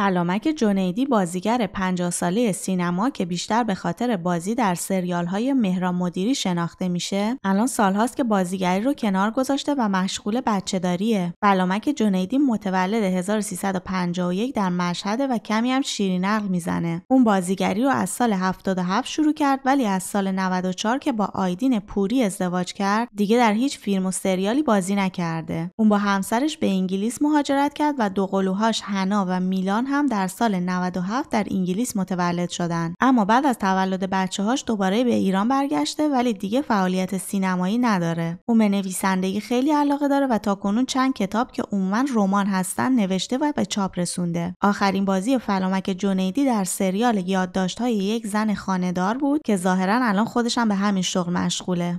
فلامک جنیدی بازیگر 50 ساله سینما که بیشتر به خاطر بازی در سریال های مهران مدیری شناخته میشه الان سالهاست که بازیگری رو کنار گذاشته و مشغول بچه داریه فلامک جنیدی متولد 1351 در مشهد و کمی هم شیری نقل می‌زنه. اون بازیگری رو از سال 77 شروع کرد ولی از سال 94 که با آیدین پوری ازدواج کرد دیگه در هیچ فیلم و سریالی بازی نکرده. اون با همسرش به انگلیس مهاجرت کرد و دو قلوهاش حنا و میلان هم در سال 97 در انگلیس متولد شدن اما بعد از تولد بچه هاش دوباره به ایران برگشته ولی دیگه فعالیت سینمایی نداره. اون به نویسندگی خیلی علاقه داره و تا کنون چند کتاب که عموما رمان هستن نوشته و به چاپ رسونده. آخرین بازی فلامک جنیدی در سریال یادداشت‌های یک زن خانهدار بود که ظاهرا الان خودش به همین شغل مشغوله.